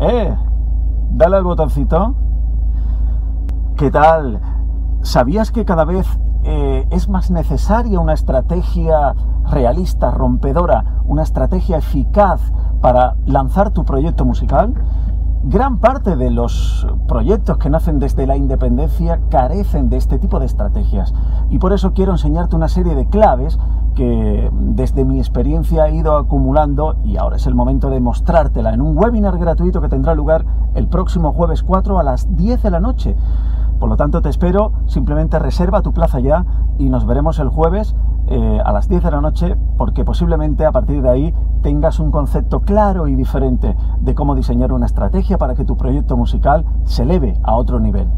¡Eh! Dale al botoncito. ¿Qué tal? ¿Sabías que cada vez eh, es más necesaria una estrategia realista, rompedora, una estrategia eficaz para lanzar tu proyecto musical? Gran parte de los proyectos que nacen desde la independencia carecen de este tipo de estrategias y por eso quiero enseñarte una serie de claves que desde mi experiencia he ido acumulando y ahora es el momento de mostrártela en un webinar gratuito que tendrá lugar el próximo jueves 4 a las 10 de la noche. Por lo tanto, te espero, simplemente reserva tu plaza ya y nos veremos el jueves eh, a las 10 de la noche porque posiblemente a partir de ahí tengas un concepto claro y diferente de cómo diseñar una estrategia para que tu proyecto musical se eleve a otro nivel.